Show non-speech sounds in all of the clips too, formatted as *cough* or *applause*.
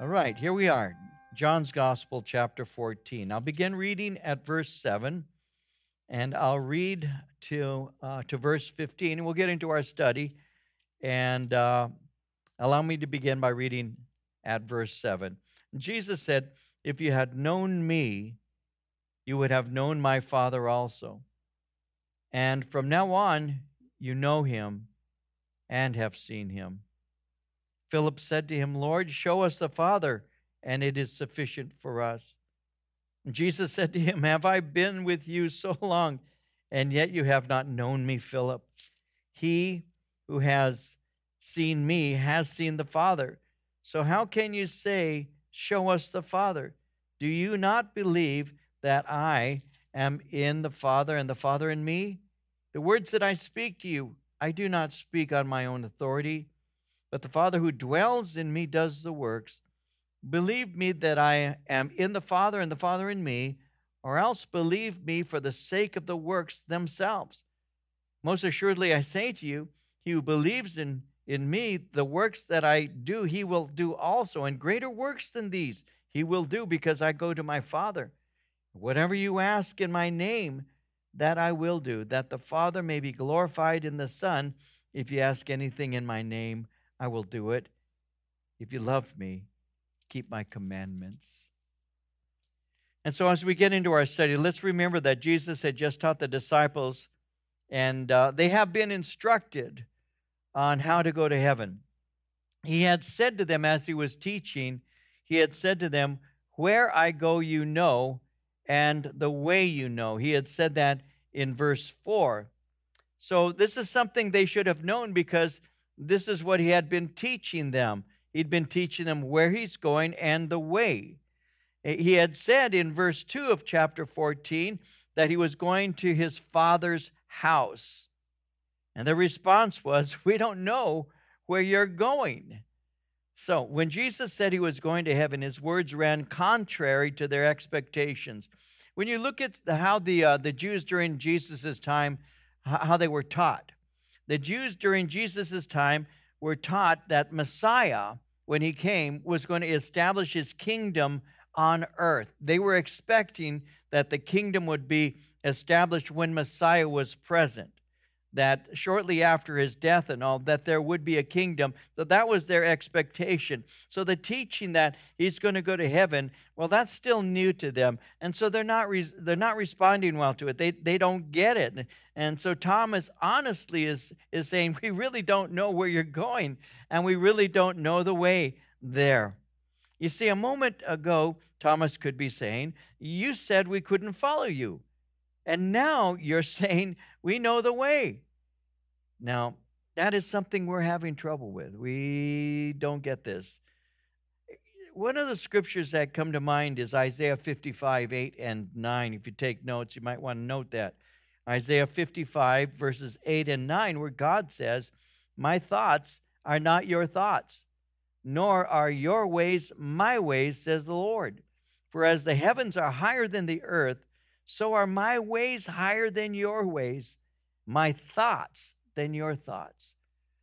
All right, here we are. John's Gospel, chapter 14. I'll begin reading at verse 7, and I'll read to, uh, to verse 15, and we'll get into our study. And uh, allow me to begin by reading at verse 7. Jesus said, If you had known me, you would have known my Father also. And from now on, you know him and have seen him. Philip said to him, Lord, show us the Father, and it is sufficient for us. Jesus said to him, Have I been with you so *laughs* long, and yet you have not known me, Philip? He who has seen me has seen the Father. So how can you say, Show us the Father? Do you not believe that I am in the Father and the Father in me? The words that I speak to you, I do not speak on my own authority, but the Father who dwells in me does the works. Believe me that I am in the Father and the Father in me, or else believe me for the sake of the works themselves. Most assuredly, I say to you, he who believes in, in me, the works that I do, he will do also, and greater works than these he will do because I go to my Father. Whatever you ask in my name, that I will do, that the Father may be glorified in the Son. If you ask anything in my name, I will do it. If you love me, keep my commandments. And so, as we get into our study, let's remember that Jesus had just taught the disciples, and uh, they have been instructed on how to go to heaven. He had said to them as he was teaching, He had said to them, Where I go, you know, and the way you know. He had said that in verse 4. So this is something they should have known because this is what he had been teaching them. He'd been teaching them where he's going and the way. He had said in verse 2 of chapter 14 that he was going to his father's house. And the response was, *laughs* We don't know where you're going. So, when Jesus said he was going to heaven, his words ran contrary to their expectations. When you look at how the, uh, the Jews during Jesus' time, how they were taught, the Jews during Jesus' time were taught that Messiah, when he came, was going to establish his kingdom on earth. They were expecting that the kingdom would be established when Messiah was present that shortly after his death and all that there would be a kingdom. So that was their expectation. So the teaching that he's going to go to heaven well that's still new to them. And so they're not re- they're not responding well to it. They they don't get it. And so thomas honestly is is saying we really don't know where you're going and we really don't know the way there. You see a moment ago thomas could be saying you said we couldn't follow you and now you're *laughs* saying we know the way. Now, that is something we're having trouble with. We don't get this. One of the scriptures that come to mind is Isaiah 55, 8 and 9. If you take notes, you might want to note that. Isaiah 55, verses 8 and 9, where God says, My thoughts are not your thoughts, nor are your ways my ways, says the Lord. For as the heavens are higher than the earth, so are my ways higher than your ways, my thoughts than your thoughts.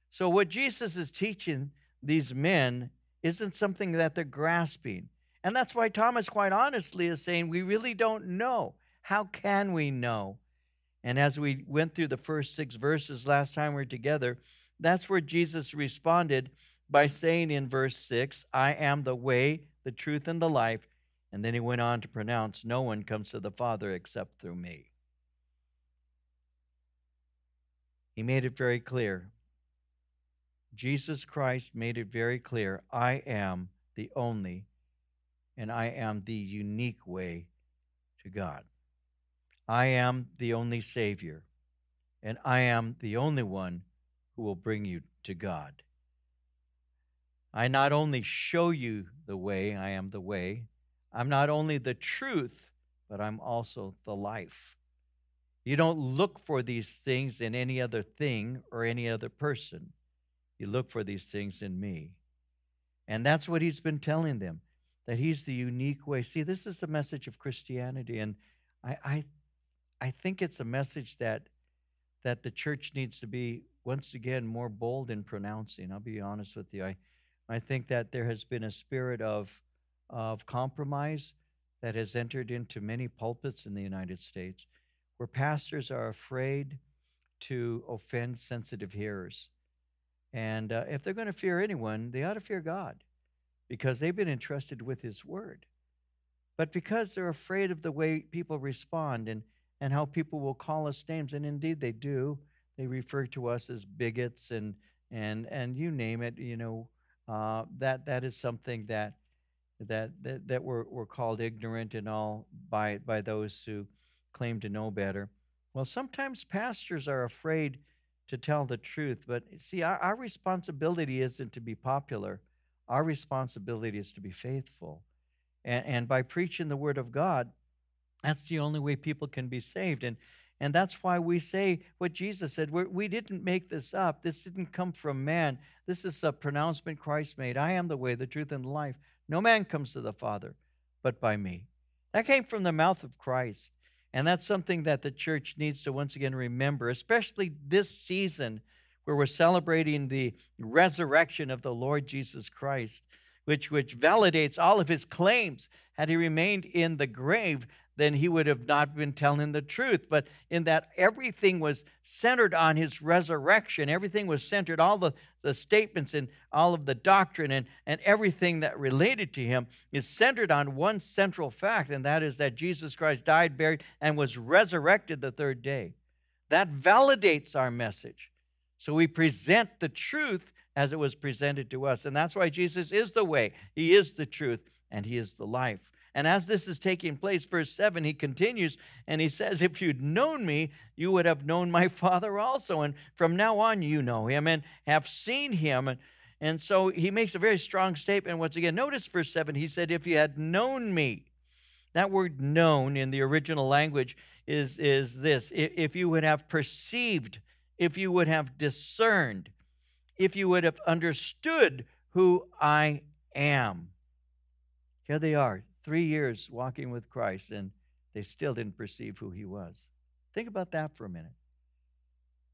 So, what Jesus is teaching these men isn't something that they're grasping. And that's why Thomas, quite honestly, is saying, We really don't know. How can we know? And as we went through the first six verses last time we were together, that's where Jesus responded by saying in verse 6, I am the way, the truth, and the life. And then he went on to pronounce, No one comes to the Father except through me. He made it very clear. Jesus Christ made it very clear I am the only and I am the unique way to God. I am the only Savior, and I am the only one who will bring you to God. I not only show you the way, I am the way, I'm not only the truth, but I'm also the life. You don't look for these things in any other thing or any other person. You look for these things in me. And that's what he's been telling them, that he's the unique way. See, this is the message of Christianity. And I, I, I think it's a message that, that the church needs to be, once again, more bold in pronouncing. I'll be honest with you. I, I think that there has been a spirit of, of compromise that has entered into many pulpits in the United States where pastors are afraid to offend sensitive hearers. And uh, if they're going to fear anyone, they ought to fear God because they've been entrusted with His Word. But because they're afraid of the way people respond and, and how people will call us names, and indeed they do, they refer to us as bigots and and and you name it, you know, uh, that that is something that that that, that we're, we're called ignorant and all by by those who claim to know better. Well, sometimes pastors are afraid to tell the truth, but eh, see, our, our responsibility isn't to be popular. Our responsibility is to be faithful. And, and by preaching the word of God, that's the only way people can be saved. And, and that's why we say what Jesus said. We're, we did not make this up. This didn't come from man. This is a pronouncement Christ made. I am the way, the truth, and the life. No man comes to the Father but by me. That came from the mouth of Christ. And that's something that the church needs to once again remember, especially this season where we're celebrating the resurrection of the Lord Jesus Christ, which, which validates all of his claims. Had he remained in the grave, then he would have not been telling the truth. But in that everything was centered on his resurrection, everything was centered, all the, the statements and all of the doctrine and, and everything that related to him is centered on one central fact, and that is that Jesus Christ died, buried, and was resurrected the third day. That validates our message. So we present the truth as it was presented to us. And that's why Jesus is the way, He is the truth, and He is the life. And as this is taking place, verse 7, he continues and he says, If you'd known me, you would have known my *laughs* Father also. And from now on, you know him and have seen him. And, and so he makes a very strong statement once again. Notice verse 7, he said, If you had known me, that word known in the original language is, is this if you would have perceived, if you would have discerned, if you would have understood who I am. Here they are, three years walking with Christ and they still didn't perceive who he was. Think about that for a minute.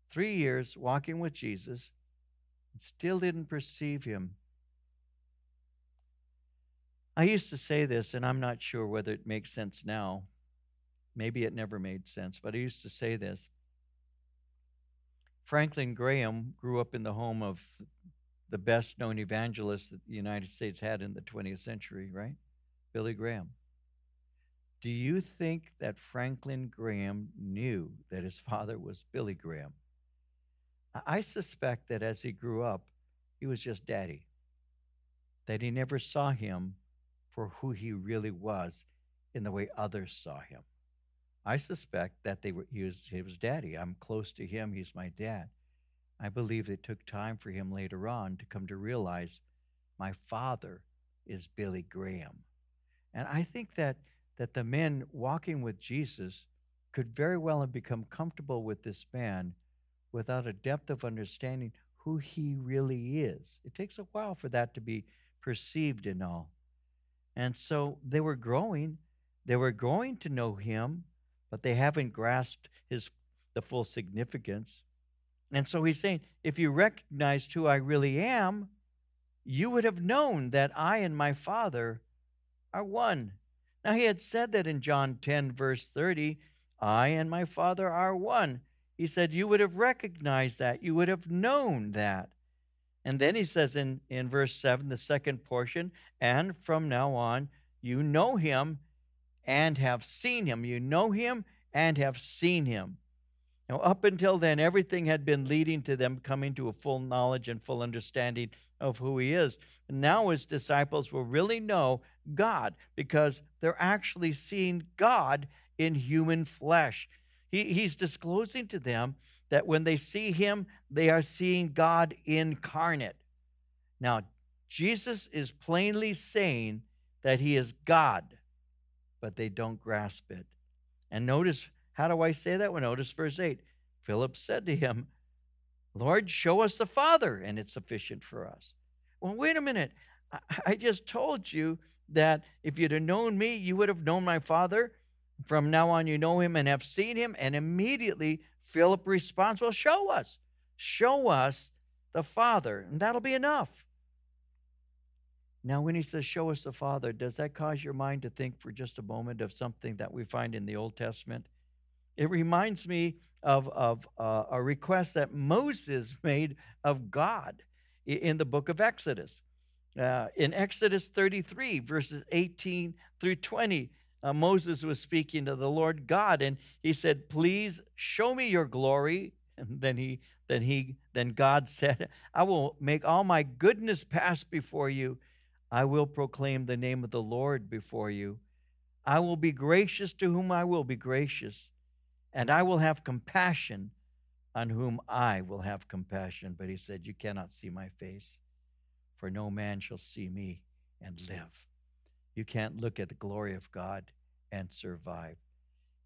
Three years walking with Jesus and still didn't perceive him. I used to say this, and I'm not sure whether it makes sense now. Maybe it never made sense, but I used to say this. Franklin Graham grew up in the home of the best known evangelist that the United States had in the 20th century, right? Billy Graham. Do you think that Franklin Graham knew that his *laughs* father was Billy Graham? I suspect that as he grew up, he was just daddy, that he never saw him for who he really was in the way others saw him. I suspect that they were, he, was, he was daddy. I'm close to him, he's my dad. I believe it took time for him later on to come to realize my father is Billy Graham. And I think that that the men walking with Jesus could very well have become comfortable with this man without a depth of understanding who he really is. It takes a while for that to be perceived and all. And so they were growing. They were growing to know him, but they haven't grasped his the full significance. And so he's saying, if you recognized who I really am, you would have known that I and my Father are one. Now, he had said that in John 10, verse 30, I and my Father are one. He said, You would have recognized that. You would have known that. And then he says in, in verse 7, the second portion, and from now on, you know him and have seen him. You know him and have seen him. Now, up until then, everything had been leading to them coming to a full knowledge and full understanding of who he is. And now his disciples will really know God because they're actually seeing God in human flesh. He, he's disclosing to them that when they see him, they are seeing God incarnate. Now, Jesus is plainly saying that he is God, but they don't grasp it. And notice, how do I say that? Well, notice verse 8. Philip said to him, Lord, show us the Father, and it's sufficient for us. Well, wait a minute. I just told you that if you'd have known me, you would have known my Father. From now on, you know him and have seen him. And immediately, Philip responds, Well, show us. Show us the Father, and that'll be enough. Now, when he says, Show us the Father, does that cause your mind to think for just a moment of something that we find in the Old Testament? It reminds me of, of uh, a request that Moses *laughs* made of God in the book of Exodus. Uh, in Exodus 33, verses 18 through 20, uh, Moses was speaking to the Lord God, and he said, "Please show me your glory." *laughs* And then he, then he, then God *laughs* said, "I will make all my goodness pass before you. I will proclaim the name of the Lord before you. I will be gracious to whom I will be gracious, and I will have compassion on whom I will have compassion." But he said, "You cannot see my face, for no man shall see me and live." You can't look at the glory of God and survive.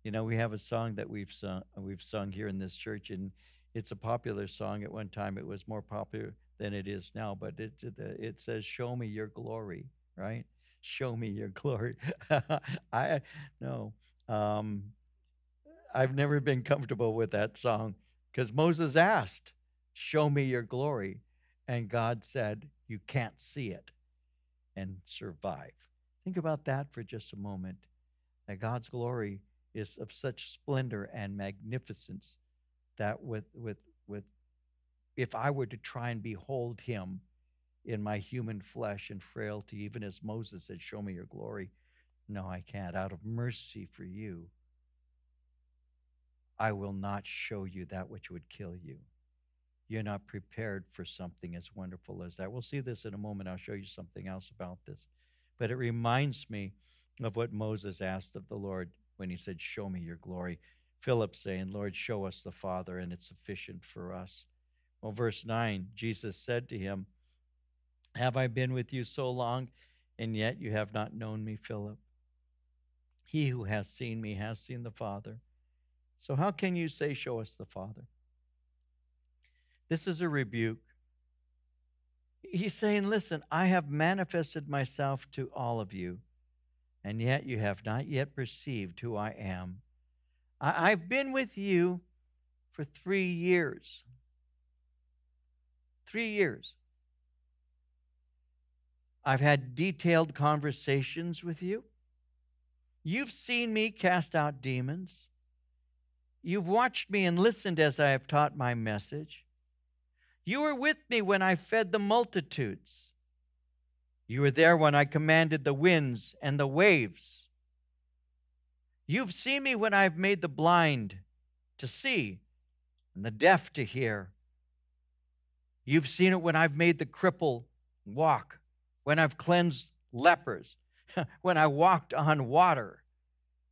You know, we have a song that we've sung, we've sung here in this church, and it's a popular song. At one time, it was more popular than it is now, but it it says, "Show me your glory," right? Show me your *laughs* glory. *laughs* I no, um, I've never been comfortable with that song because Moses asked, "Show me your glory," and God said, "You can't see it," and survive. Think about that for just a moment. That God's glory is of such splendor and magnificence that with with with if I were to try and behold him in my human flesh and frailty, even as Moses said, Show me your glory. No, I can't. Out of mercy for you, I will not show you that which would kill you. You're not prepared for something as wonderful as that. We'll see this in a moment. I'll show you something else about this. But it reminds me of what Moses asked of the Lord when he said, Show me your glory. Philip saying, Lord, show us the Father, and it's sufficient for us. Well, verse 9, Jesus said to him, Have I been with you so long, and yet you have not known me, Philip? He who has seen me has seen the Father. So how can you say, Show us the Father? This is a rebuke he's saying, Listen, I have manifested myself to all of you, and yet you have not yet perceived who I am. I, have been with you for three years. Three years. I've had detailed conversations with you. You've seen me cast out demons. You've watched me and listened as I have taught my message. You were with me when I fed the multitudes. You were there when I commanded the winds and the waves. You've seen me when I've made the blind to see and the deaf to hear. You've seen it when I've made the cripple walk, when I've cleansed lepers, *laughs* when I walked on water,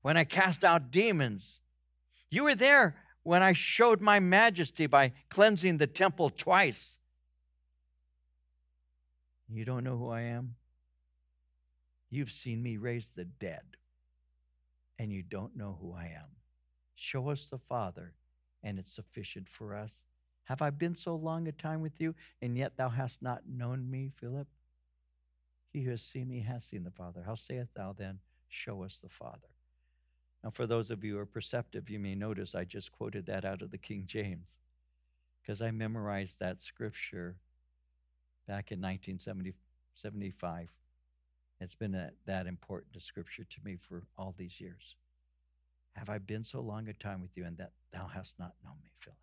when I cast out demons. You were there when I showed my majesty by cleansing the temple twice. You don't know who I am? You've seen me raise the dead, and you don't know who I am. Show us the Father, and it's sufficient for us. Have I been so long a time with you, and yet thou hast not known me, Philip? He who has seen me has seen the Father. How sayest thou then, Show us the Father? Now, for those of you who are perceptive, you may notice I just quoted that out of the King James because I memorized that scripture back in 1975. It's been a, that important a scripture to me for all these years. Have I been so long a time with you, and that thou hast not known me, Philip?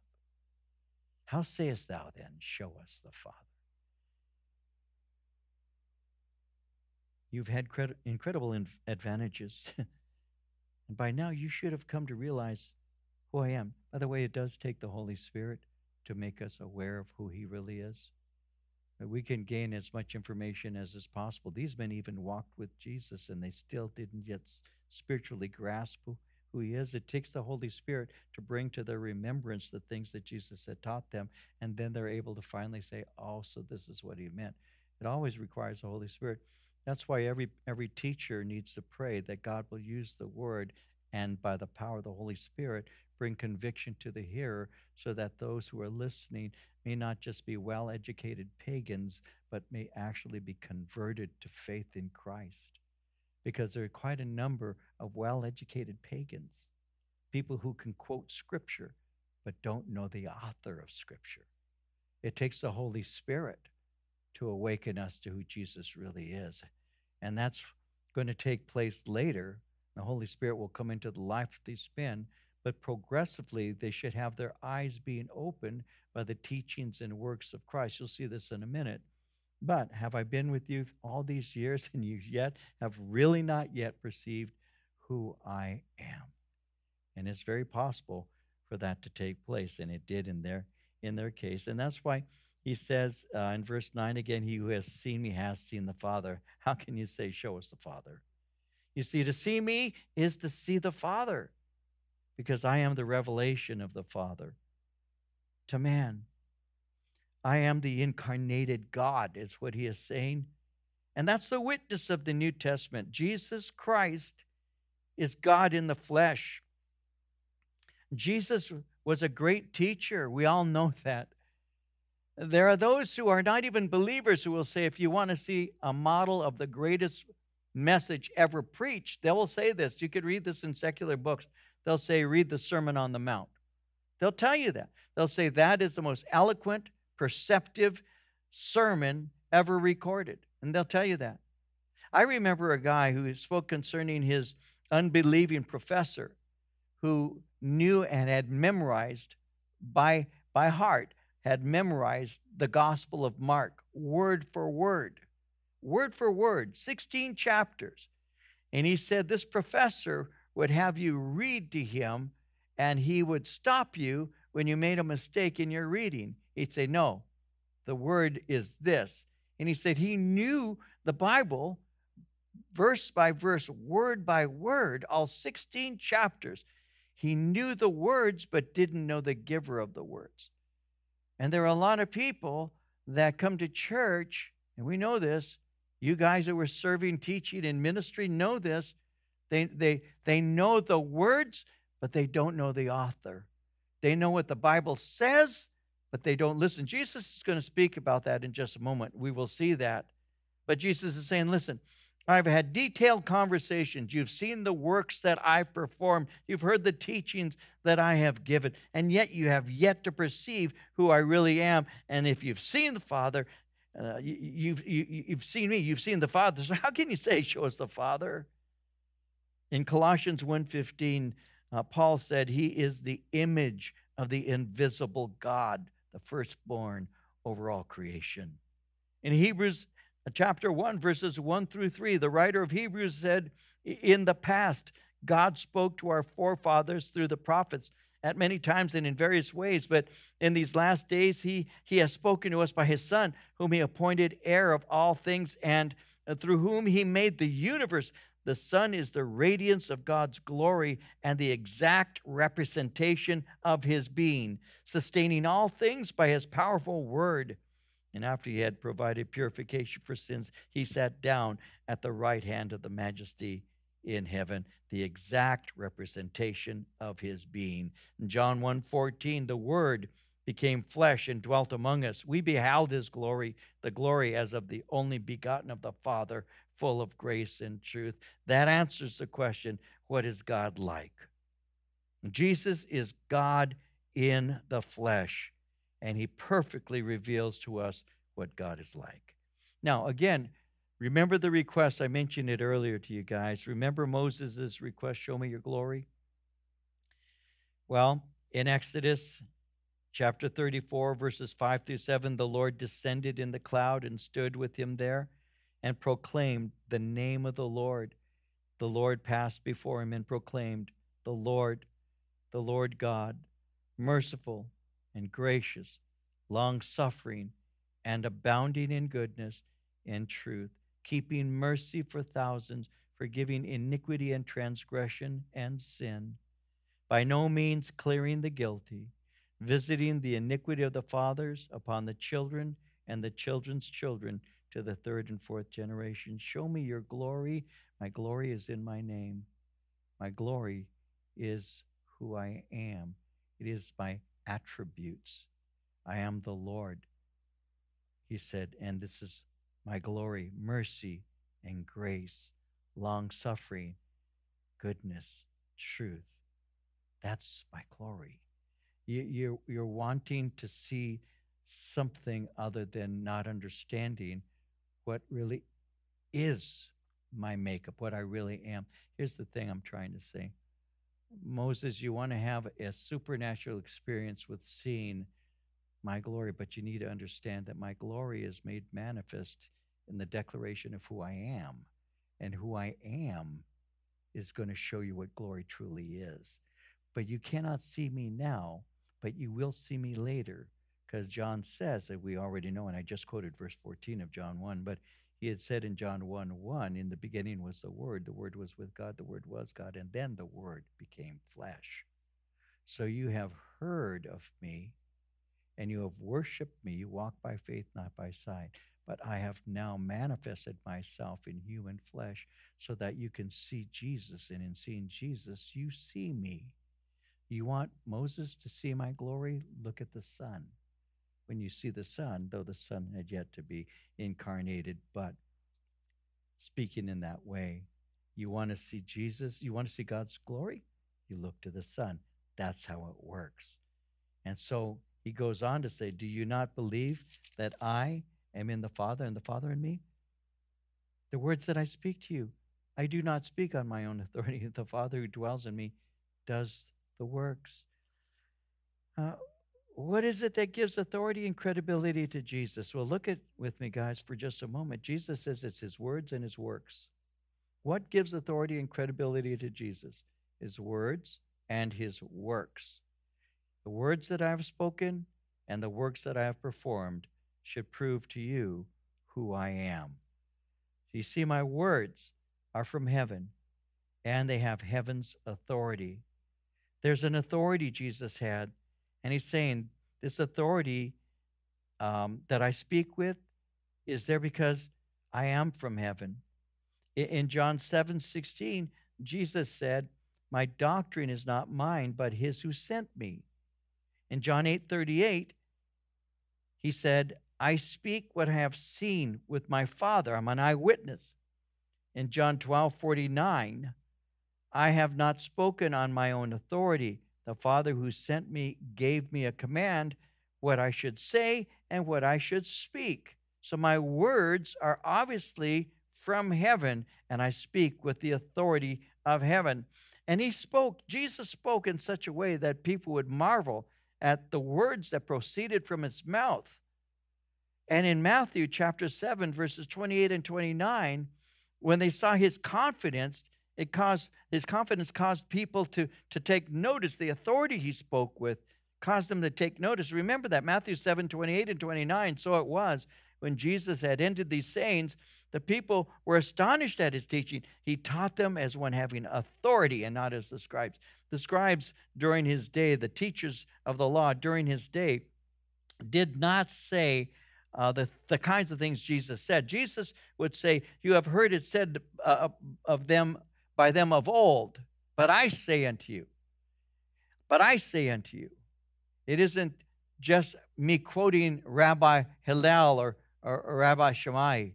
How sayest thou then, Show us the Father? You've had incredible advantages *laughs* And by now, you should have come to realize who I am. By the way, it does take the Holy Spirit to make us aware of who He really is. But we can gain as much information as is possible. These men even walked with Jesus and they still didn't yet spiritually grasp who, who He is. It takes the Holy Spirit to bring to their remembrance the things that Jesus had taught them. And then they're able to finally say, oh, so this is what He meant. It always requires the Holy Spirit. That's why every every teacher needs to pray that God will use the word and by the power of the Holy Spirit bring conviction to the hearer so that those who are listening may not just be well-educated pagans but may actually be converted to faith in Christ. Because there are quite a number of well-educated pagans, people who can quote scripture but don't know the author of scripture. It takes the Holy Spirit to awaken us to who Jesus really is. And that's going to take place later. The Holy Spirit will come into the life these men, but progressively they should have their eyes being opened by the teachings and works of Christ. You'll see this in a minute. But have I been with you all these years and you yet have really not yet perceived who I am? And it's very possible for that to take place, and it did in their in their case. And that's why he says uh, in verse 9 again, He who has seen me has seen the Father. *laughs* How can you say, Show us the Father? You see, to see me is to see the Father, because I am the revelation of the Father to man. I am the incarnated God, is what he is saying. And that's the witness of the New Testament. Jesus Christ is God in the flesh. Jesus was a great teacher. We all know that. There are those who are not even believers who will say, if you want to see a model of the greatest message ever preached, they will say this. You could read this in secular books. They'll say, read the Sermon on the Mount. They'll tell you that. They'll say that is the most eloquent, perceptive sermon ever recorded. And they'll tell you that. I remember a guy who spoke concerning his unbelieving professor who knew and had memorized by, by heart had memorized the Gospel of Mark word for word, word for word, 16 chapters. And he said this professor would have you read to him and he would stop you when you made a mistake in your reading. He'd say, No, the word is this. And he said he knew the Bible verse by verse, word by word, all 16 chapters. He knew the words, but didn't know the giver of the words. And there are a lot of people that come to church, and we know this. You guys that were serving, teaching, and ministry know this. They, they, they know the words, but they don't know the author. They know what the Bible says, but they don't listen. Jesus is going to speak about that in just a moment. We will see that. But Jesus is saying, listen, I've had detailed conversations. You've seen the works that I've performed. You've heard the teachings that I have given, and yet you have yet to perceive who I really am. And if you've seen the Father, uh, you, have you have seen me, you've seen the Father. So how can you say, show us the Father? In Colossians 1.15, uh, Paul said, He is the image of the invisible God, the firstborn over all creation. In Hebrews Uh, chapter 1, verses 1 through 3, the writer of Hebrews said, In the past, God spoke to our forefathers through the prophets at many times and in various ways, but in these last days, he, he has spoken to us by his Son, whom he appointed heir of all things, and uh, through whom he made the universe. The Son is the radiance of God's glory and the exact representation of his being, sustaining all things by his powerful word. And after he had provided purification for sins, he sat down at the right hand of the majesty in heaven, the exact representation of his being. In John 1:14, the word became flesh and dwelt among us. We beheld his glory, the glory as of the only begotten of the Father, full of grace and truth. That answers the question, what is God like? Jesus is God in the flesh and he perfectly reveals to us what God is like. Now, again, remember the request. I mentioned it earlier to you guys. Remember Moses' request, show me your glory? Well, in Exodus chapter 34, verses 5 through 7, the Lord descended in the cloud and stood with him there and proclaimed the name of the Lord. The Lord passed before him and proclaimed, The Lord, the Lord God, merciful and gracious, long suffering, and abounding in goodness and truth, keeping mercy for thousands, forgiving iniquity and transgression and sin, by no means clearing the guilty, visiting the iniquity of the fathers upon the children and the children's children to the third and fourth generation. Show me your glory. My glory is in my name. My glory is who I am. It is my attributes. I am the Lord. He said, and this is my glory, mercy and grace, long suffering, goodness, truth. That's my glory. You, you're, you're wanting to see something other than not understanding what really is my makeup, what I really am. Here's the thing I'm trying to say Moses, you want to have a supernatural experience with seeing my glory, but you need to understand that my glory is made manifest in the declaration of who I am. And who I am is going to show you what glory truly is. But you cannot see me now, but you will see me later. Because John says that we already know, and I just quoted verse 14 of John 1, but he had said in John 1 1, in the beginning was the Word, the Word was with God, the Word was God, and then the Word became flesh. So you have heard of me, and you have worshiped me. You walk by faith, not by sight. But I have now manifested myself in human flesh so that you can see Jesus, and in seeing Jesus, you see me. You want Moses to see my glory? Look at the Son. When you see the Son, though the Son had yet to be incarnated, but speaking in that way, you want to see Jesus, you want to see God's glory? You look to the Son. That's how it works. And so he goes on to say, Do you not believe that I am in the Father and the Father in me? The words that I speak to you, I do not speak on my own authority. *laughs* The Father who dwells in me does the works. Uh, what is it that gives authority and credibility to Jesus? Well, look at with me, guys, for just a moment. Jesus says it's his words and his works. What gives authority and credibility to Jesus? His words and his works. The words that I have spoken and the works that I have performed should prove to you who I am. You see, my words are from heaven, and they have heaven's authority. There's an authority Jesus had, and he's saying, This authority um, that I speak with is there because I am from heaven. In John 7 16, Jesus said, My doctrine is not mine, but his who sent me. In John 8 38, he said, I speak what I have seen with my Father. I'm an eyewitness. In John 12 49, I have not spoken on my own authority. The Father who sent me gave me a command what I should say and what I should speak. So my words are obviously from heaven, and I speak with the authority of heaven. And he spoke, Jesus spoke in such a way that people would marvel at the words that proceeded from his mouth. And in Matthew chapter 7, verses 28 and 29, when they saw his confidence, it caused his confidence caused people to, to take notice. The authority he spoke with caused them to take notice. Remember that Matthew 7 28 and 29. So it was when Jesus had ended these sayings, the people were astonished at his teaching. He taught them as one having authority and not as the scribes. The scribes during his day, the teachers of the law during his day, did not say uh, the, the kinds of things Jesus said. Jesus would say, You have heard it said uh, of them by them of old. But I say unto you, but I say unto you, it isn't just me quoting Rabbi Hillel or, or, or Rabbi Shammai,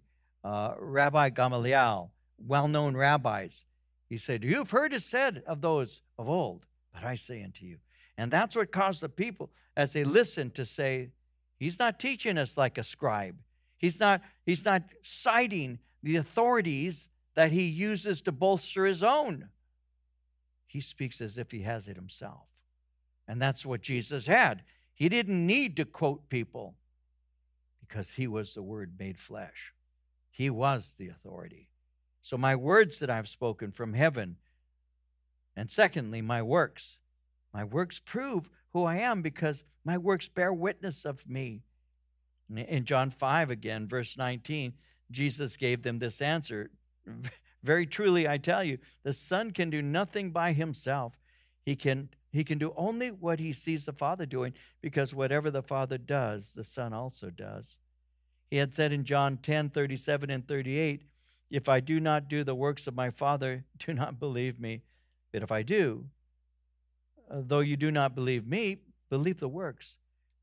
uh, Rabbi Gamaliel, well known rabbis. He said, You've heard it said of those of old, but I say unto you. And that's what caused the people, as they listened, to say, He's not teaching us like a scribe. He's not, he's not citing the authorities that he uses to bolster his own. He speaks as if he has it himself. And that's what Jesus had. He didn't need to quote people because he was the Word made flesh. He was the authority. So, my words that I've spoken from heaven, and secondly, my works. My works prove who I am because my works bear witness of me. In John 5, again, verse 19, Jesus gave them this answer *laughs* very truly, I tell you, the Son can do nothing by himself. He can, he can do only what he sees the Father doing, because whatever the Father does, the Son also does. He had said in John 10 37 and 38, If I do not do the works of my Father, *laughs* do not believe me. But if I do, uh, though you do not believe me, believe the works,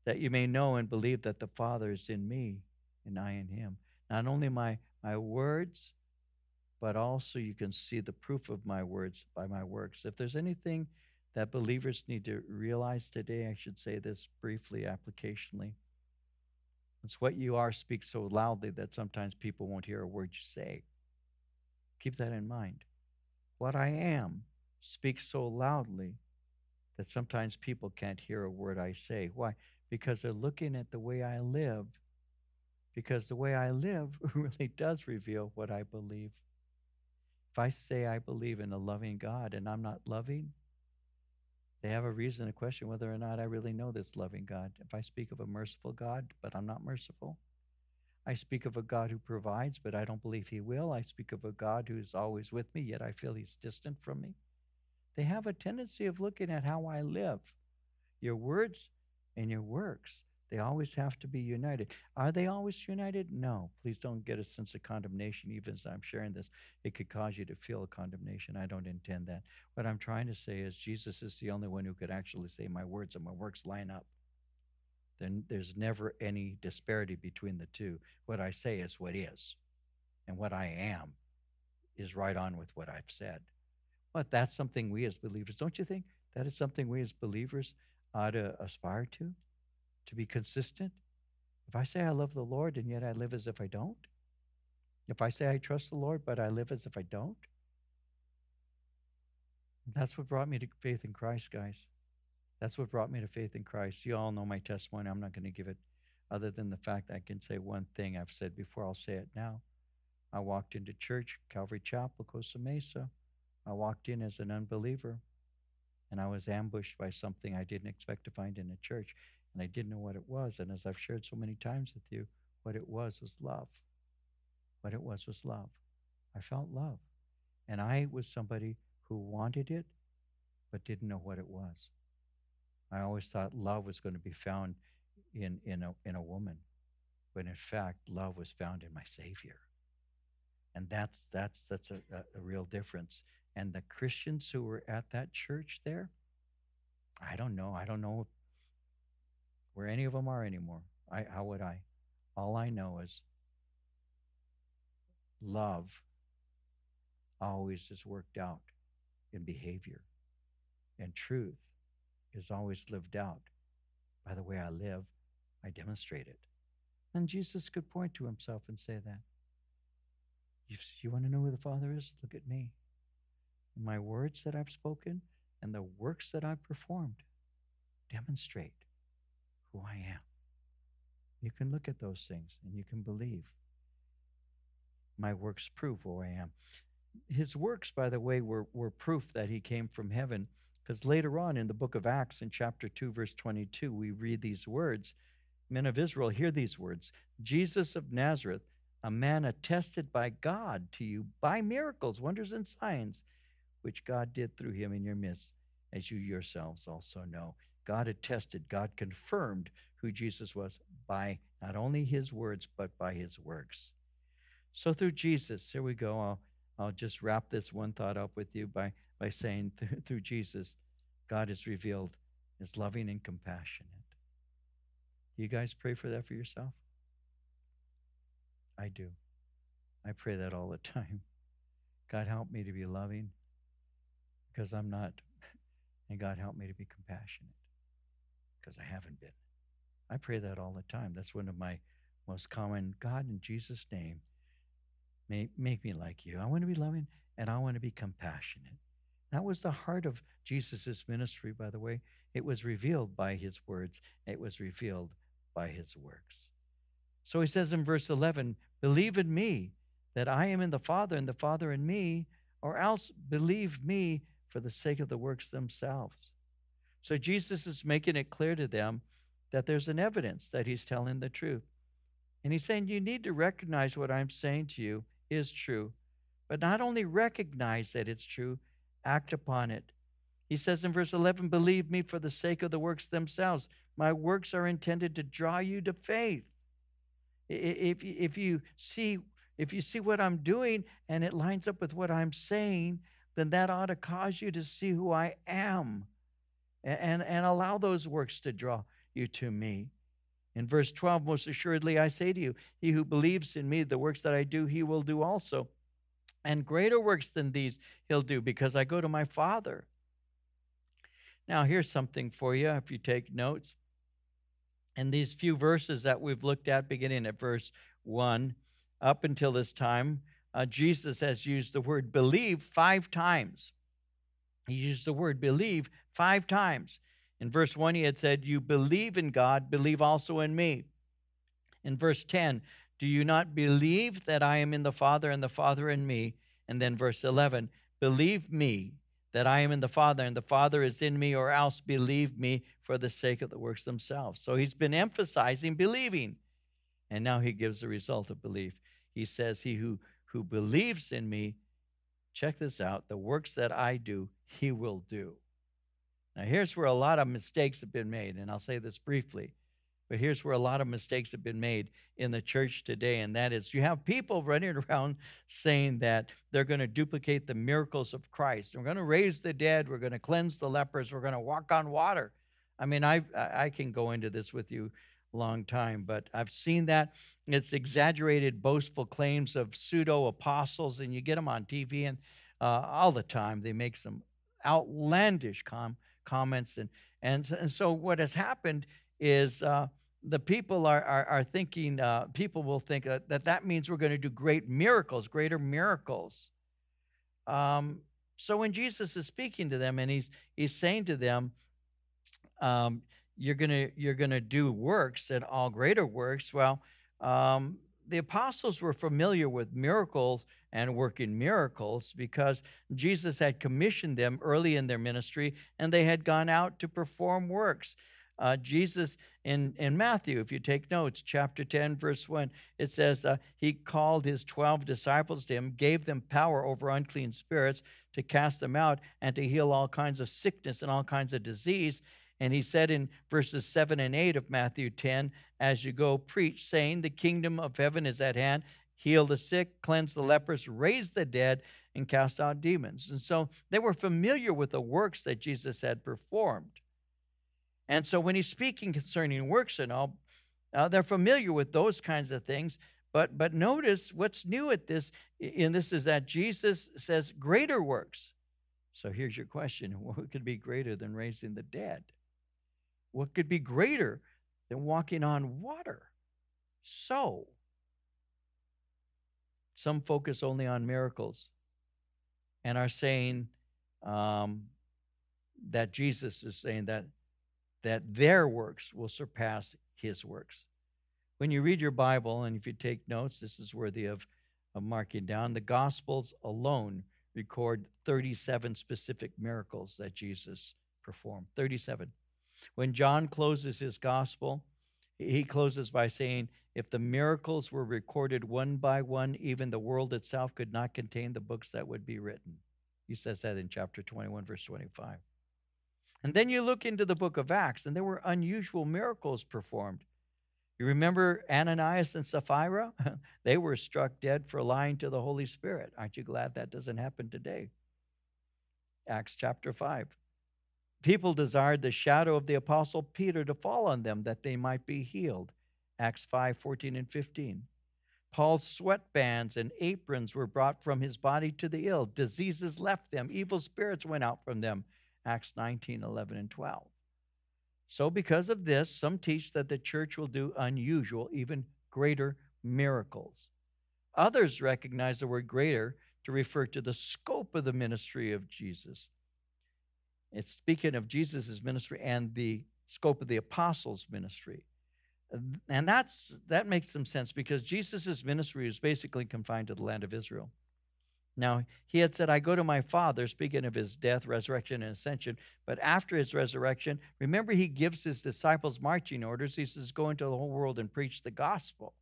that you may know and believe that the Father is in me and I in him. Not only my, my words, but also you can see the proof of my words by my works. If there's anything that believers need to realize today, I should say this briefly, applicationally. It's what you are speaks so loudly that sometimes people won't hear a word you say. Keep that in mind. What I am speaks so loudly that sometimes people can't hear a word I say. Why? Because they're looking at the way I live. Because the way I live *laughs* really does reveal what I believe. If I say I believe in a loving God and I'm not loving, they have a reason to question whether or not I really know this loving God. If I speak of a merciful God, but I'm not merciful, I speak of a God who provides, but I don't believe He will. I speak of a God who is always with me, yet I feel He's distant from me. They have a tendency of looking at how I live. Your words and your works, they always have to be united. Are they always united? No. Please don't get a sense of condemnation, even as I'm sharing this. It could cause you to feel a condemnation. I don't intend that. What I'm trying to say is Jesus is the only one who could actually say my words and my works line up then there's never any disparity between the two. What I say is what is, and what I am is right on with what I've said. But that's something we as believers, don't you think? That is something we as believers ought to aspire to, to be consistent. If I say I love the Lord and yet I live as if I don't, if I say I trust the Lord but I live as if I don't, that's what brought me to faith in Christ, guys. That's what brought me to faith in Christ. You all know my testimony. I'm not going to give it other than the fact I can say one thing I've said before. I'll say it now. I walked into church, Calvary Chapel, Costa Mesa. I walked in as an unbeliever and I was ambushed by something I didn't expect to find in a church. And I didn't know what it was. And as I've shared so many times with you, what it was was love. What it was was love. I felt love. And I was somebody who wanted it, but didn't know what it was. I always thought love was going to be found in, in, a, in a woman, but in fact, love was found in my Savior. And that's, that's, that's a, a, a real difference. And the Christians who were at that church there, I don't know. I don't know where any of them are anymore. I, how would I? All I know is love always is worked out in behavior and truth is always lived out. By the way I live, I demonstrate it. And Jesus could point to himself and say that. You, you want to know who the Father is? Look at me. My words that I've spoken and the works that I've performed demonstrate who I am. You can look at those things and you can believe. My works prove who I am. His works, by the way, were, were proof that he came from heaven because later on in the book of Acts, in chapter 2, verse 22, we read these words Men of Israel, hear these words Jesus of Nazareth, a man attested by God to you by miracles, wonders, and signs, which God did through him in your midst, as you yourselves also know. God attested, God confirmed who Jesus was by not only his words, but by his works. So through Jesus, here we go. I'll, I'll just wrap this one thought up with you by by saying *laughs* th- through Jesus, God is revealed as loving and compassionate. You guys pray for that for yourself? I do. I pray that all the *laughs* time. God, help me to be loving because I'm not. *laughs* And God, help me to be compassionate because I haven't been. I pray that all the time. That's one of my most common God, in Jesus' name, make, make me like you. I want to be loving and I want to be compassionate. That was the heart of Jesus' ministry, by the way. It was revealed by his words, it was revealed by his works. So he says in verse 11, Believe in me that I am in the Father and the Father in me, or else believe me for the sake of the works themselves. So Jesus is making it clear to them that there's an evidence that he's telling the truth. And he's saying, You need to recognize what I'm saying to you is true, but not only recognize that it's true, act upon it. He says in verse 11, Believe me for the sake of the works themselves. My works are intended to draw you to faith. If, if, you see, if you see what I'm doing and it lines up with what I'm saying, then that ought to cause you to see who I am and, and allow those works to draw you to me. In verse 12, most assuredly I say to you, he who believes in me, the works that I do, he will do also and greater works than these he'll do because I go to my Father. Now, here's something for you if you take notes. And these few verses that we've looked at, beginning at verse 1, up until this time, uh, Jesus has used the word believe five times. He used the word believe five times. In verse 1, he had said, You believe in God, believe also in me. In verse 10, Do you not believe that I am in the Father and the Father in me? And then verse 11, Believe me that I am in the Father and the Father is in me, or else believe me for the sake of the works themselves. So he's been emphasizing believing. And now he gives the result of belief. He says, He who, who believes in me, check this out, the works that I do, he will do. Now, here's where a lot of mistakes have been made, and I'll say this briefly. But here's where a lot of mistakes have been made in the church today, and that is you have people *laughs* running around saying that they're going to duplicate the miracles of Christ. We're going to raise the dead, we're going to cleanse the lepers, we're going to walk on water. I mean, I I can go into this with you a long time, but I've seen that. It's exaggerated, boastful claims of pseudo apostles, and you get them on TV and uh, all the time. They make some outlandish com- comments, and and and so what has happened is uh, the people are, are, are thinking, uh, people will think uh, that that means we're going to do great miracles, greater miracles. Um, so when Jesus is speaking to them and he's, he's saying to them, um, you're gonna you're gonna do works and all greater works. Well, um, the apostles were familiar with miracles and working miracles because Jesus had commissioned them early in their ministry, and they had gone out to perform works uh, Jesus in, in Matthew, if you take notes, chapter 10, verse 1, it says, uh, He called His 12 disciples to Him, gave them power over unclean spirits to cast them out and to heal all kinds of sickness and all kinds of disease. And He said in verses 7 and 8 of Matthew 10, As you go, preach, saying, The kingdom of heaven is at hand. Heal the sick, cleanse the lepers, raise the dead, and cast out demons. And so they were familiar with the works that Jesus had performed. And so when he's speaking concerning works and all, uh, they're familiar with those kinds of things. But but notice what's new at this in this is that Jesus says greater works. So here's your question: *laughs* What could be greater than raising the dead? What could be greater than walking on water? So some focus only on miracles and are saying um, that Jesus is saying that that their works will surpass his works. When you read your Bible, and if you take notes, this is worthy of, of marking down, the Gospels alone record 37 specific miracles that Jesus performed. 37. When John closes his Gospel, he closes by saying, If the miracles were recorded one by one, even the world itself could not contain the books that would be written. He says that in chapter 21, verse 25. And then you look into the book of Acts, and there were unusual miracles performed. You remember Ananias and Sapphira? *laughs* they were struck dead for lying to the Holy Spirit. Aren't you glad that doesn't happen today? Acts chapter 5. People desired the shadow of the apostle Peter to fall on them that they might be healed. Acts 5 14 and 15. Paul's sweatbands and aprons were brought from his body to the ill. Diseases left them, evil spirits went out from them. Acts 19, 11, and 12. So, because of this, some teach that the church will do unusual, even greater miracles. Others recognize the word greater to refer to the scope of the ministry of Jesus. It's speaking of Jesus' ministry and the scope of the apostles' ministry. And that's that makes some sense because Jesus' ministry is basically confined to the land of Israel. Now, he had said, I go to my Father, speaking of his death, resurrection, and ascension. But after his resurrection, remember, he gives his disciples marching orders. He says, Go into the whole world and preach the gospel.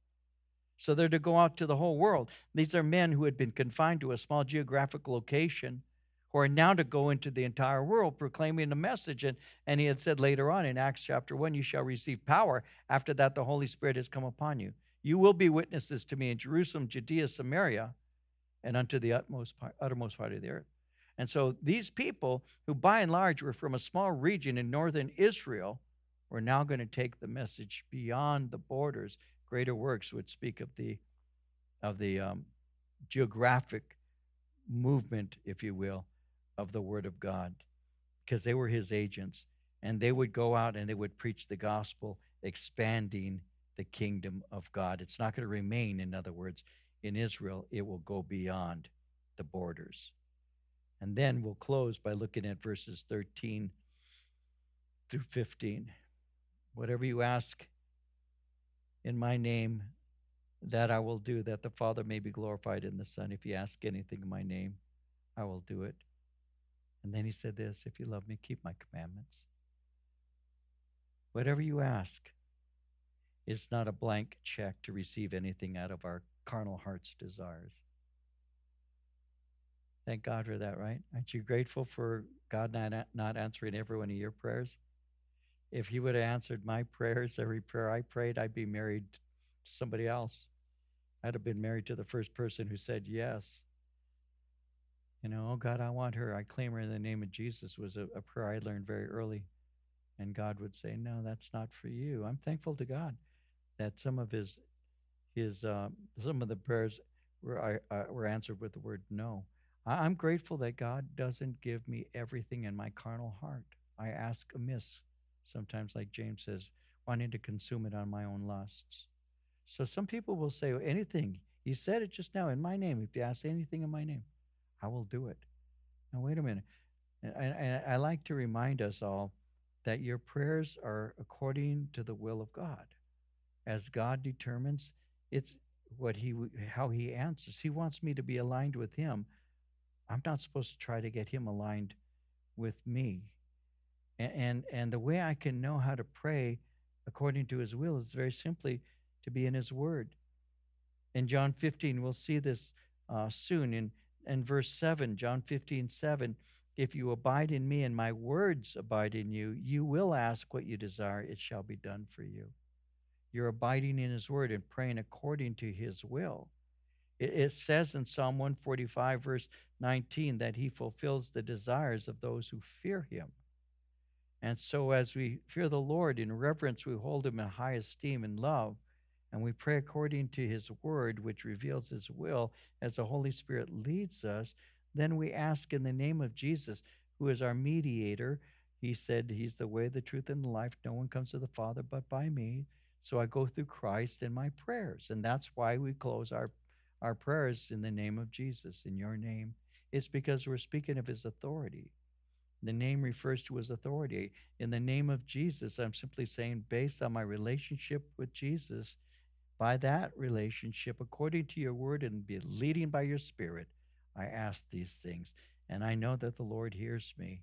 So they're to go out to the whole world. These are men who had been confined to a small geographic location who are now to go into the entire world proclaiming the message. And, and he had said later on in Acts chapter 1, You shall receive power. After that, the Holy Spirit has come upon you. You will be witnesses to me in Jerusalem, Judea, Samaria and unto the utmost part, uttermost part of the earth. And so these people, who by and large were from a small region in northern Israel, were now going to take the message beyond the borders. Greater works would speak of the of the um, geographic movement, if you will, of the Word of God, because they were His agents, and they would go out and they would preach the gospel expanding the kingdom of God. It's not going to remain, in other words, in Israel, it will go beyond the borders. And then we'll close by looking at verses 13 through 15. Whatever you ask in my name, that I will do, that the Father may be glorified in the Son. If you ask anything in my name, I will do it. And then he said this If you love me, keep my commandments. Whatever you ask, it's not a blank check to receive anything out of our carnal heart's desires. Thank God for that, right? Aren't you grateful for God not, not answering every one of your prayers? If He would have answered my prayers, every prayer I prayed, I'd be married to somebody else. I'd have been married to the first person who said yes. You know, oh God, I want her. I claim her in the name of Jesus was a, a prayer I learned very early. And God would say, No, that's not for you. I'm thankful to God that some of his his uh, some of the prayers were uh, were answered with the word no. I'm grateful that God doesn't give me everything in my carnal heart. I ask amiss, sometimes, like James says, wanting to consume it on my own lusts. So some people will say anything. He said it just now in my name. If you ask anything in my name, I will do it. Now wait a minute. And, and I like to remind us all that your prayers are according to the will of God as God determines it's what he how he answers. He wants me to be aligned with him. I'm not supposed to try to get him aligned with me. And and, and the way I can know how to pray according to his will is very simply to be in his word. In John 15, we'll see this uh, soon. In, in verse 7, John 15, 7, if you abide in me and my words abide in you, you will ask what you desire, it shall be done for you. You're abiding in His Word and praying according to His will. It, it says in Psalm 145, verse 19, that He fulfills the desires of those who fear Him. And so, as we fear the Lord in reverence, we hold Him in high esteem and love, and we pray according to His Word, which reveals His will as the Holy Spirit leads us. Then we ask in the name of Jesus, who is our mediator. He said, He's the way, the truth, and the life. No one comes to the Father but by me. So I go through Christ in my prayers. And that's why we close our, our prayers in the name of Jesus, in your name. It's because we're speaking of his authority. The name refers to his authority. In the name of Jesus, I'm simply saying, based on my relationship with Jesus, by that relationship, according to your word and be leading by your spirit, I ask these things. And I know that the Lord hears me.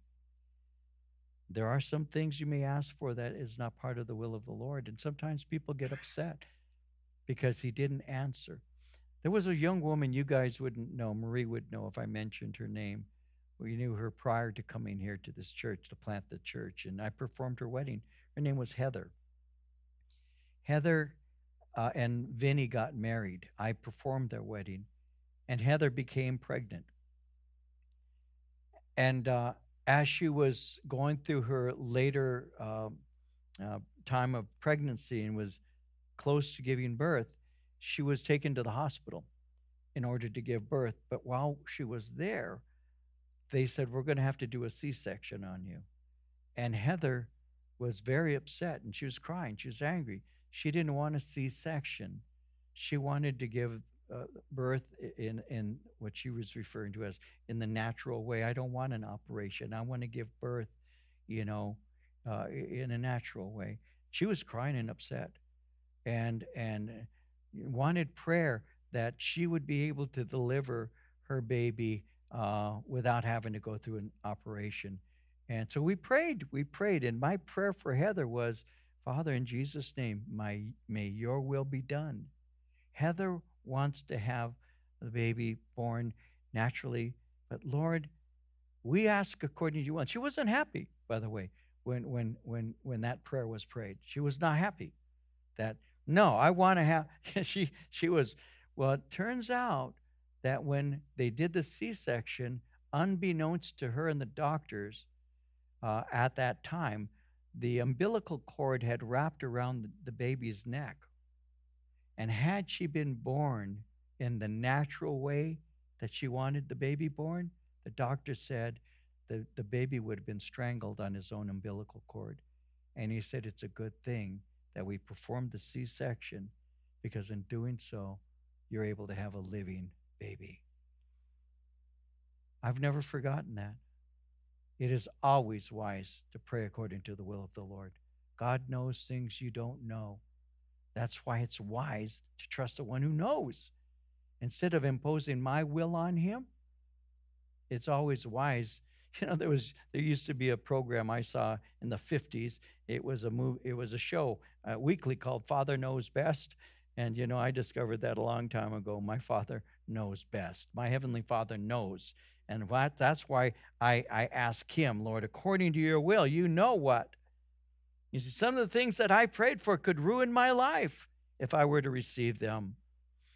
There are some things you may ask for that is not part of the will of the Lord. And sometimes people get upset because he didn't answer. There was a young woman you guys wouldn't know, Marie would know if I mentioned her name. We knew her prior to coming here to this church to plant the church, and I performed her wedding. Her name was Heather. Heather uh, and Vinny got married. I performed their wedding, and Heather became pregnant. And uh, as she was going through her later uh, uh, time of pregnancy and was close to giving birth, she was taken to the hospital in order to give birth. But while she was there, they said, We're going to have to do a C section on you. And Heather was very upset and she was crying. She was angry. She didn't want a C section. She wanted to give uh, birth in in what she was referring to as in the natural way. I don't want an operation. I want to give birth, you know, uh, in a natural way. She was crying and upset, and and wanted prayer that she would be able to deliver her baby uh, without having to go through an operation. And so we prayed. We prayed, and my prayer for Heather was, Father, in Jesus' name, my may Your will be done. Heather wants to have the baby born naturally. But Lord, we ask according to you want. She wasn't happy, by the way, when when when when that prayer was prayed. She was not happy. That no, I want to have. *laughs* she she was. Well, it turns out that when they did the C-section, unbeknownst to her and the doctors uh, at that time, the umbilical cord had wrapped around the, baby's neck and had she been born in the natural way that she wanted the baby born, the doctor said the, the baby would have been strangled on his own umbilical cord. And he said it's a good thing that we performed the C section because in doing so, you're able to have a living baby. I've never forgotten that. It is always wise to pray according to the will of the Lord. God knows things you don't know. That's why it's wise to trust the one who knows. Instead of imposing my will on him, it's always wise. *laughs* You know, there was there used to be a program I saw in the 50s. It was a move it was a show uh, weekly called Father Knows Best. And you know, I discovered that a long time ago. My father knows best. My heavenly father knows. And that's why I, I ask him, Lord, according to your will, you know what? You see, some of the things that I prayed for could ruin my life if I were to receive them.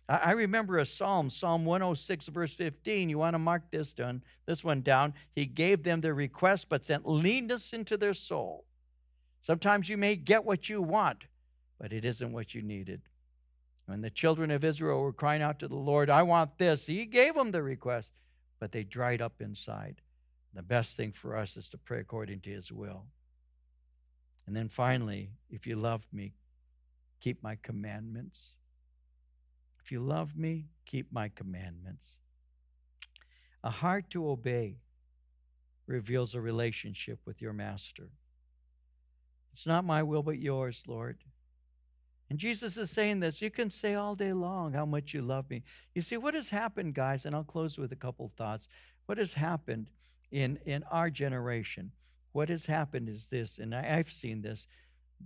I, I remember a psalm, Psalm 106, verse 15. You want to mark this down, this one down. He gave them their request, but sent leanness into their soul. Sometimes you may get what you want, but it isn't what you needed. When the children of Israel were crying out to the Lord, I want this, He gave them the request, but they dried up inside. The best thing for us is to pray according to His will. And then finally, if you love me, keep my commandments. If you love me, keep my commandments. A heart to obey reveals a relationship with your master. It's not my will, but yours, Lord. And Jesus is saying this. You can say all day long how much you love me. You see, what has happened, guys, and I'll close with a couple thoughts. What has happened in, in our generation? What has happened is this, and I, I've seen this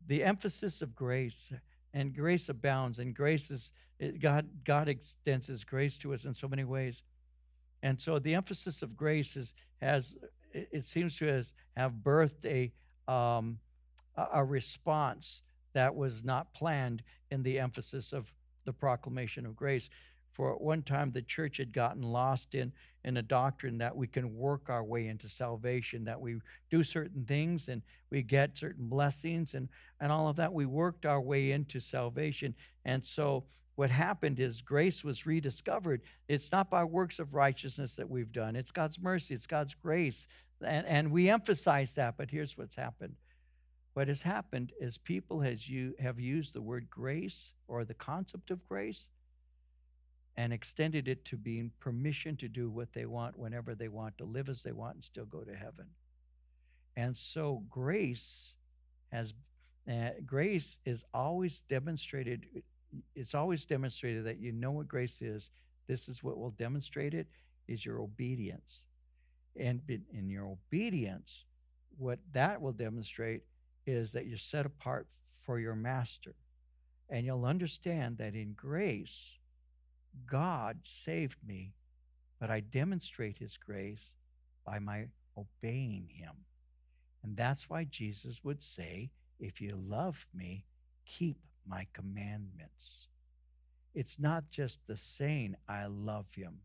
the emphasis of grace and grace abounds and grace is god god extends his grace to us in so many ways and so the emphasis of grace is has it seems to us have birthed a um, a response that was not planned in the emphasis of the proclamation of grace. For at one time, the church had gotten lost in, in a doctrine that we can work our way into salvation, that we do certain things and we get certain blessings and, and all of that. We worked our way into salvation. And so what happened is grace was rediscovered. It's not by works of righteousness that we've done, it's God's mercy, it's God's grace. And, and we emphasize that, but here's what's happened what has happened is people has you have used the word grace or the concept of grace and extended it to being permission to do what they want whenever they want to live as they want and still go to heaven. And so grace has uh, grace is always demonstrated it's always demonstrated that you know what grace is this is what will demonstrate it is your obedience. And in your obedience what that will demonstrate is that you're set apart for your master. And you'll understand that in grace, God saved me, but I demonstrate his grace by my obeying him. And that's why Jesus would say, If you love me, keep my commandments. It's not just the saying, I love him,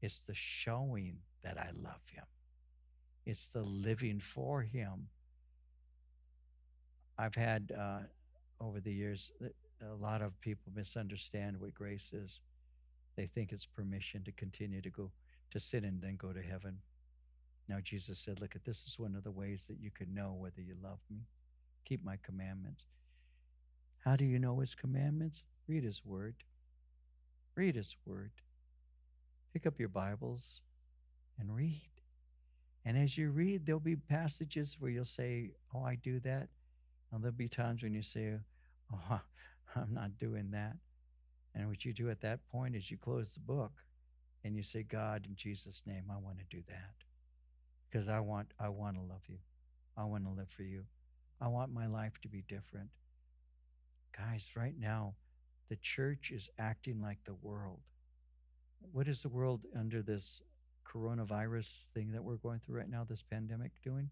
it's the showing that I love him, it's the living for him I've had uh, over the years a lot of people misunderstand what grace is. They think it's permission to continue to go to sin and then go to heaven. Now Jesus said, "Look at this is one of the ways that you can know whether you love me. Keep my commandments." How do you know his commandments? Read his word. Read his word. Pick up your Bibles and read. And as you read, there'll be passages where you'll say, Oh, I do that. And there'll be times when you say, Oh, *laughs* I'm not doing that. And what you do at that point is you close the book and you say, God, in Jesus' name, I want to do that. Because I want I want to love you. I want to live for you. I want my life to be different. Guys, right now, the church is acting like the world. What is the world under this coronavirus thing that we're going through right now, this pandemic, doing?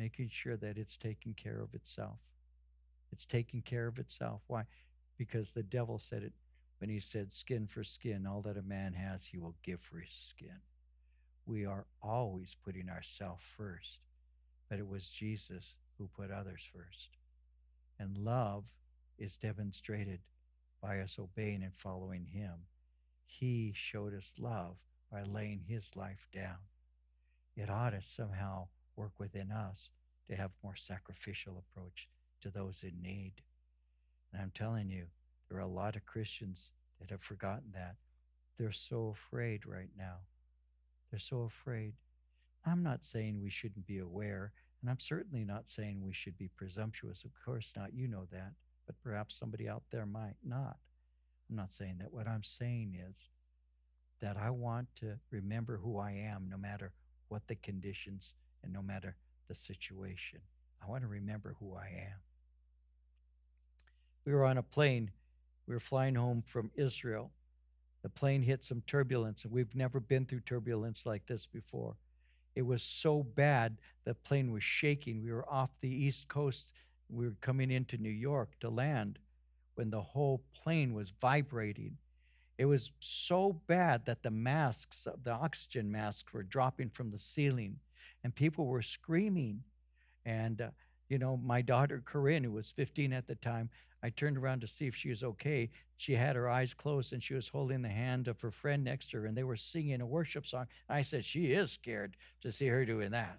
Making sure that it's taking care of itself. It's taking care of itself. Why? Because the devil said it when he said, Skin for skin, all that a man has, he will give for his skin. We are always putting ourselves first, but it was Jesus who put others first. And love is demonstrated by us obeying and following him. He showed us love by laying his life down. It ought to somehow work within us to have more sacrificial approach to those in need. And I'm telling you, there are a lot of Christians that have forgotten that. They're so afraid right now. They're so afraid. I'm not saying we shouldn't be aware, and I'm certainly not saying we should be presumptuous. Of course not. You know that. But perhaps somebody out there might not. I'm not saying that. What I'm saying is that I want to remember who I am no matter what the conditions and no matter the situation. I want to remember who I am. We were on a plane. We were flying home from Israel. The plane hit some turbulence, and we've never been through turbulence like this before. It was so bad the plane was shaking. We were off the East Coast. We were coming into New York to land when the whole plane was vibrating. It was so bad that the masks, the oxygen masks, were dropping from the ceiling, and people were screaming. And, uh, you know, my daughter Corinne, who was 15 at the time, I turned around to see if she was okay. She had her eyes closed and she was holding the hand of her friend next to her, and they were singing a worship song. I said, She is scared to see her doing that.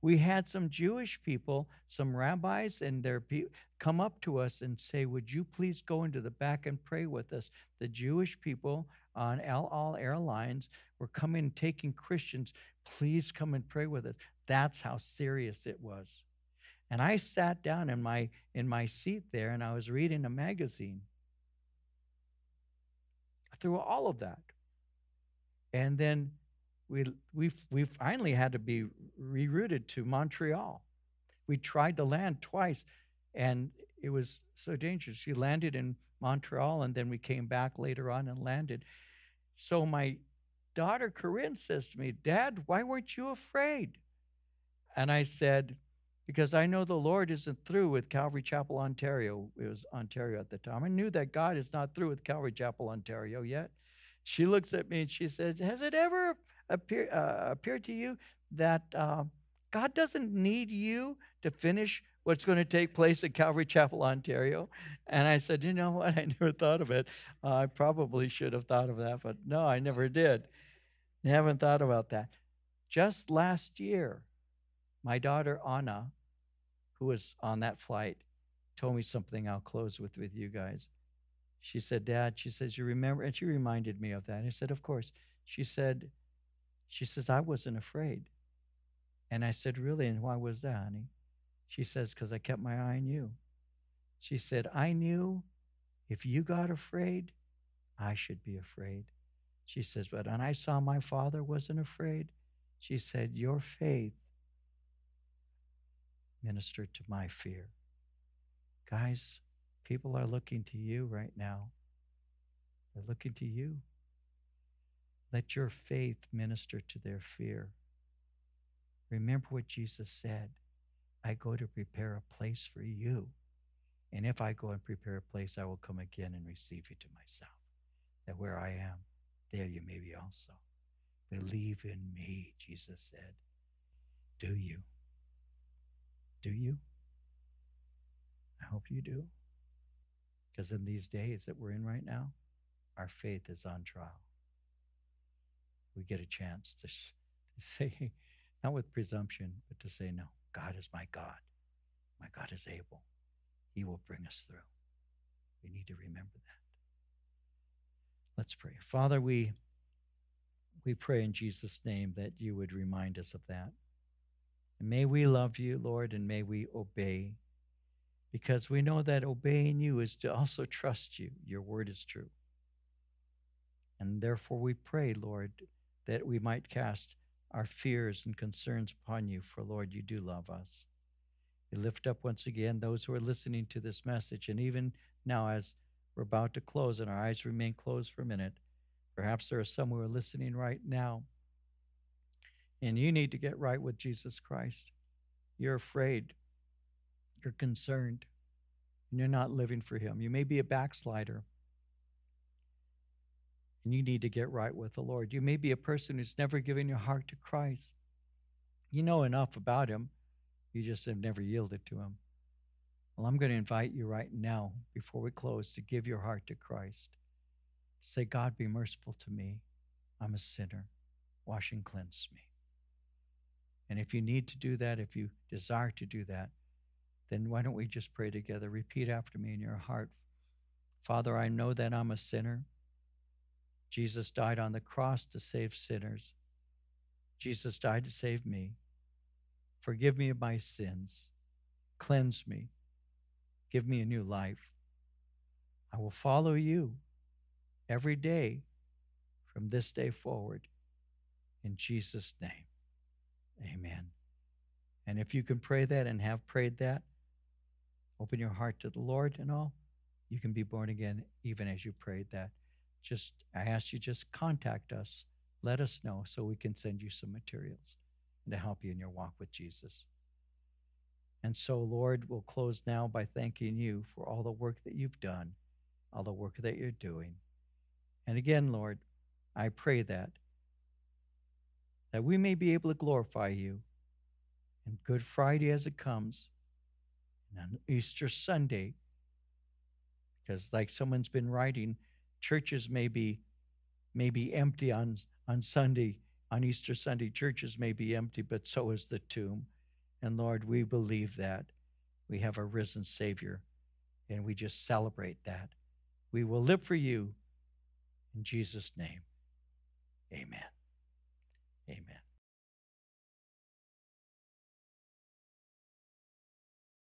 We had some Jewish people, some rabbis, and their people come up to us and say, Would you please go into the back and pray with us? The Jewish people on El Al Airlines were coming, taking Christians. Please come and pray with us. That's how serious it was. And I sat down in my in my seat there and I was reading a magazine through all of that. And then we we we finally had to be rerouted to Montreal. We tried to land twice and it was so dangerous. We landed in Montreal and then we came back later on and landed. So my daughter Corinne says to me, "Dad, why weren't you afraid?" And I said, because I know the Lord isn't through with Calvary Chapel, Ontario. It was Ontario at the time. I knew that God is not through with Calvary Chapel, Ontario yet. She looks at me and she says, Has it ever appear, uh, appeared to you that uh, God doesn't need you to finish what's going to take place at Calvary Chapel, Ontario? And I said, You know what? *laughs* I never thought of it. Uh, I probably should have thought of that, but no, I never did. I haven't thought about that. Just last year, my daughter Anna, who was on that flight, told me something I'll close with with you guys. She said, Dad, she says, you remember? And she reminded me of that. And I said, Of course. She said, She says, I wasn't afraid. And I said, Really? And why was that, honey? She says, Because I kept my eye on you. She said, I knew if you got afraid, I should be afraid. She says, But and I saw my father wasn't afraid. She said, Your faith ministered to my fear. Guys, people are looking to you right now. They're looking to you. Let your faith minister to their fear. Remember what Jesus said I go to prepare a place for you. And if I go and prepare a place, I will come again and receive you to myself. That where I am, there you may be also. Believe in me, Jesus said. Do you? Do you? I hope you do. Because in these days that we're in right now, our faith is on trial. We get a chance to, sh- to *laughs* say, not with presumption, but to say, no, God is my God. My God is able. He will bring us through. We need to remember that. Let's pray. Father, we we pray in Jesus' name that you would remind us of that. And may we love you, Lord, and may we obey, because we know that obeying you is to also trust you. Your word is true. And therefore we pray, Lord, that we might cast our fears and concerns upon you, for Lord, you do love us. We lift up once again those who are listening to this message, and even now as we're about to close and our eyes remain closed for a minute, perhaps there are some who are listening right now and you need to get right with Jesus Christ. You're afraid. You're concerned. And you're not living for Him. You may be a backslider. And you need to get right with the Lord. You may be a person who's never given your heart to Christ. You know enough about Him, you just have never yielded to Him. Well, I'm going to invite you right now, before we close, to give your heart to Christ. Say, God, be merciful to me. I'm a sinner. Wash and cleanse me. And if you need to do that, if you desire to do that, then why don't we just pray together? Repeat after me in your heart. Father, I know that I'm a sinner. Jesus died on the cross to save sinners. Jesus died to save me. Forgive me of my sins. Cleanse me. Give me a new life. I will follow you every day from this day forward. In Jesus' name, amen. And if you can pray that and have prayed that, open your heart to the Lord and all, you can be born again even as you prayed that. Just, I ask you, just contact us. Let us know so we can send you some materials to help you in your walk with Jesus. And so, Lord, we'll close now by thanking you for all the work that you've done, all the work that you're doing. And again, Lord, I pray that that we may be able to glorify you and Good Friday as it comes, and on Easter Sunday, because like someone's been writing, churches may be may be empty on on Sunday, on Easter Sunday, churches may be empty, but so is the tomb. And Lord, we believe that. We have a risen Savior, and we just celebrate that. We will live for you. In Jesus' name, amen. Amen.